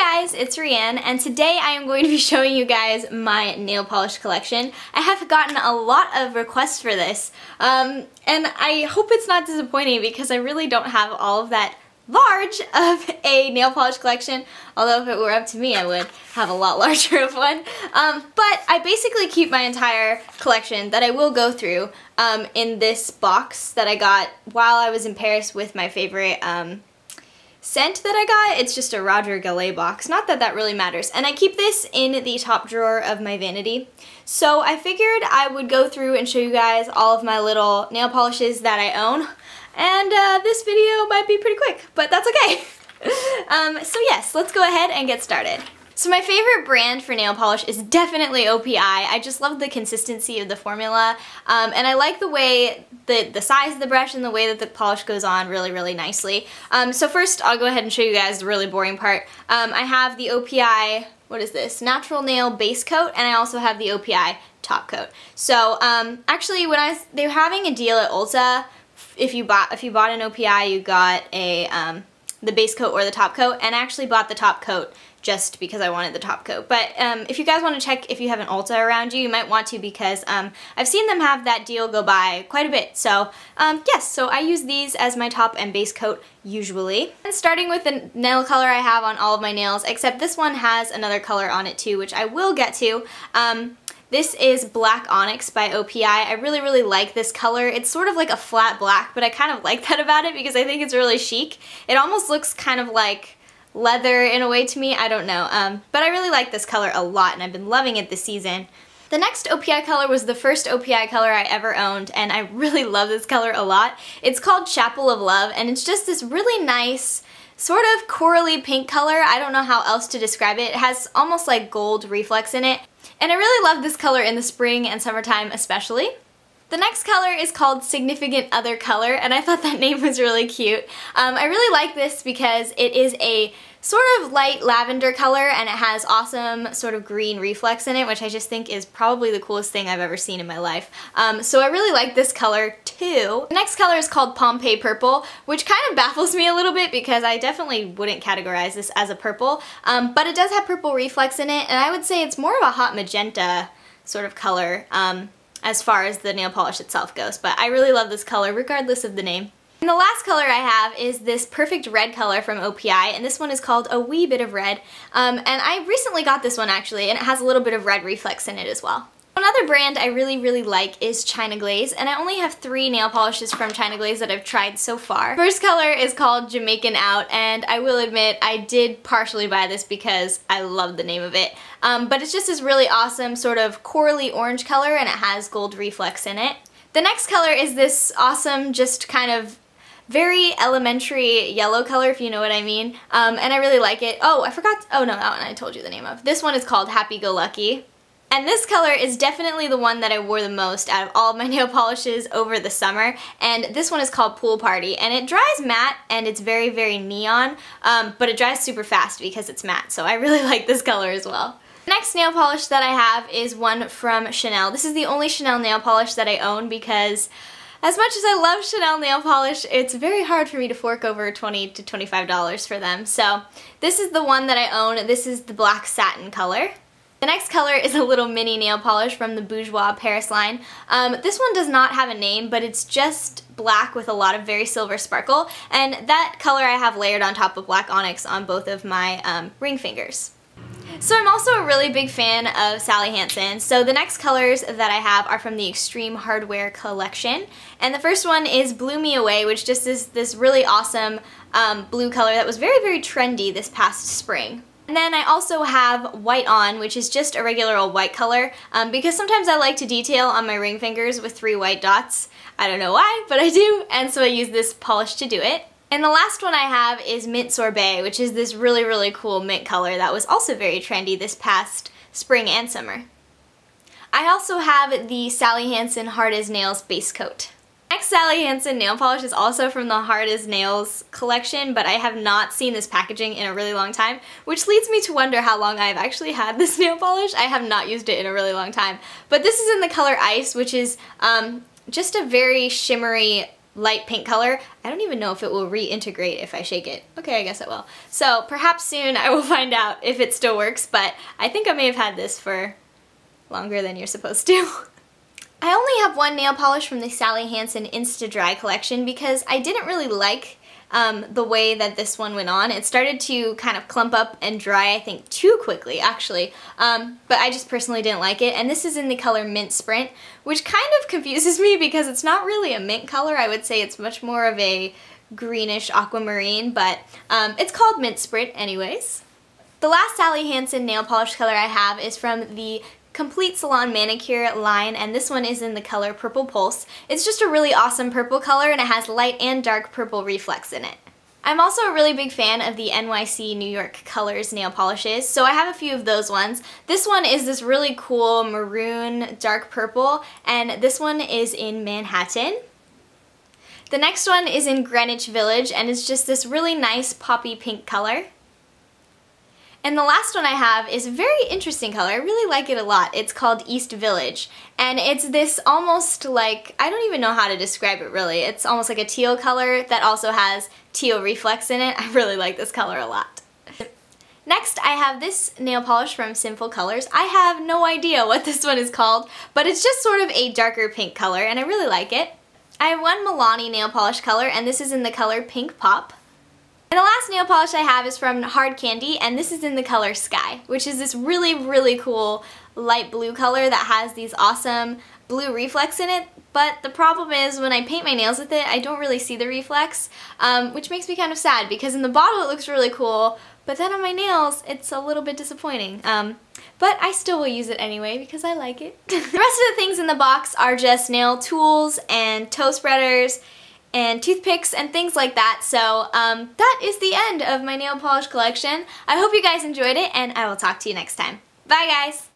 guys, it's Rianne, and today I am going to be showing you guys my nail polish collection. I have gotten a lot of requests for this, um, and I hope it's not disappointing because I really don't have all of that large of a nail polish collection, although if it were up to me I would have a lot larger of one. Um, but I basically keep my entire collection that I will go through um, in this box that I got while I was in Paris with my favorite um, scent that I got. It's just a Roger Gallet box. Not that that really matters. And I keep this in the top drawer of my vanity. So I figured I would go through and show you guys all of my little nail polishes that I own. And uh, this video might be pretty quick, but that's okay. um, so yes, let's go ahead and get started. So my favorite brand for nail polish is definitely OPI. I just love the consistency of the formula um, and I like the way the, the size of the brush and the way that the polish goes on really, really nicely. Um, so first I'll go ahead and show you guys the really boring part. Um, I have the OPI, what is this, Natural Nail Base Coat and I also have the OPI Top Coat. So um, actually when I was, they were having a deal at Ulta, if you bought if you bought an OPI you got a um, the base coat or the top coat and I actually bought the top coat just because I wanted the top coat. But um, if you guys want to check if you have an Ulta around you, you might want to because um, I've seen them have that deal go by quite a bit. So um, yes, so I use these as my top and base coat usually. And starting with the nail color I have on all of my nails, except this one has another color on it too, which I will get to. Um, this is Black Onyx by OPI. I really, really like this color. It's sort of like a flat black, but I kind of like that about it because I think it's really chic. It almost looks kind of like leather in a way to me, I don't know. Um, but I really like this color a lot and I've been loving it this season. The next OPI color was the first OPI color I ever owned and I really love this color a lot. It's called Chapel of Love and it's just this really nice sort of corally pink color. I don't know how else to describe it. It has almost like gold reflex in it. And I really love this color in the spring and summertime especially. The next color is called Significant Other Color, and I thought that name was really cute. Um, I really like this because it is a sort of light lavender color and it has awesome sort of green reflex in it, which I just think is probably the coolest thing I've ever seen in my life. Um, so I really like this color too. The next color is called Pompeii Purple, which kind of baffles me a little bit because I definitely wouldn't categorize this as a purple, um, but it does have purple reflex in it, and I would say it's more of a hot magenta sort of color. Um, as far as the nail polish itself goes, but I really love this color regardless of the name. And the last color I have is this perfect red color from OPI, and this one is called A Wee Bit of Red. Um, and I recently got this one actually, and it has a little bit of red reflex in it as well. Another brand I really, really like is China Glaze, and I only have three nail polishes from China Glaze that I've tried so far. First color is called Jamaican Out, and I will admit I did partially buy this because I love the name of it. Um, but it's just this really awesome sort of corally orange color, and it has gold reflex in it. The next color is this awesome, just kind of very elementary yellow color, if you know what I mean. Um, and I really like it. Oh, I forgot, oh no, that one I told you the name of. This one is called Happy Go Lucky. And this color is definitely the one that I wore the most out of all of my nail polishes over the summer. And this one is called Pool Party. And it dries matte and it's very, very neon, um, but it dries super fast because it's matte. So I really like this color as well. The next nail polish that I have is one from Chanel. This is the only Chanel nail polish that I own because as much as I love Chanel nail polish, it's very hard for me to fork over 20 to $25 for them. So this is the one that I own. This is the black satin color. The next color is a little mini nail polish from the Bourjois Paris line. Um, this one does not have a name, but it's just black with a lot of very silver sparkle, and that color I have layered on top of black onyx on both of my um, ring fingers. So I'm also a really big fan of Sally Hansen. So the next colors that I have are from the Extreme Hardware collection. And the first one is Blue Me Away, which just is this really awesome um, blue color that was very, very trendy this past spring. And then I also have White On, which is just a regular old white color, um, because sometimes I like to detail on my ring fingers with three white dots. I don't know why, but I do, and so I use this polish to do it. And the last one I have is Mint Sorbet, which is this really, really cool mint color that was also very trendy this past spring and summer. I also have the Sally Hansen Hard as Nails base coat. Next Sally Hansen nail polish is also from the Hard as Nails collection, but I have not seen this packaging in a really long time, which leads me to wonder how long I've actually had this nail polish. I have not used it in a really long time. But this is in the color Ice, which is um, just a very shimmery light pink color. I don't even know if it will reintegrate if I shake it. Okay, I guess it will. So perhaps soon I will find out if it still works, but I think I may have had this for longer than you're supposed to. One nail polish from the Sally Hansen Insta-Dri collection because I didn't really like um, the way that this one went on. It started to kind of clump up and dry, I think, too quickly, actually. Um, but I just personally didn't like it. And this is in the color Mint Sprint, which kind of confuses me because it's not really a mint color. I would say it's much more of a greenish aquamarine, but um, it's called Mint Sprint anyways. The last Sally Hansen nail polish color I have is from the Complete Salon Manicure line, and this one is in the color Purple Pulse. It's just a really awesome purple color, and it has light and dark purple reflex in it. I'm also a really big fan of the NYC New York Colors nail polishes, so I have a few of those ones. This one is this really cool maroon dark purple, and this one is in Manhattan. The next one is in Greenwich Village, and it's just this really nice poppy pink color. And the last one I have is a very interesting color. I really like it a lot. It's called East Village. And it's this almost like, I don't even know how to describe it really. It's almost like a teal color that also has teal reflex in it. I really like this color a lot. Next, I have this nail polish from Sinful Colors. I have no idea what this one is called, but it's just sort of a darker pink color, and I really like it. I have one Milani nail polish color, and this is in the color Pink Pop. And the last nail polish I have is from Hard Candy, and this is in the color Sky, which is this really, really cool light blue color that has these awesome blue reflex in it, but the problem is when I paint my nails with it, I don't really see the reflex, um, which makes me kind of sad because in the bottle it looks really cool, but then on my nails it's a little bit disappointing. Um, but I still will use it anyway because I like it. the rest of the things in the box are just nail tools and toe spreaders and toothpicks and things like that. So um, that is the end of my nail polish collection. I hope you guys enjoyed it and I will talk to you next time. Bye guys!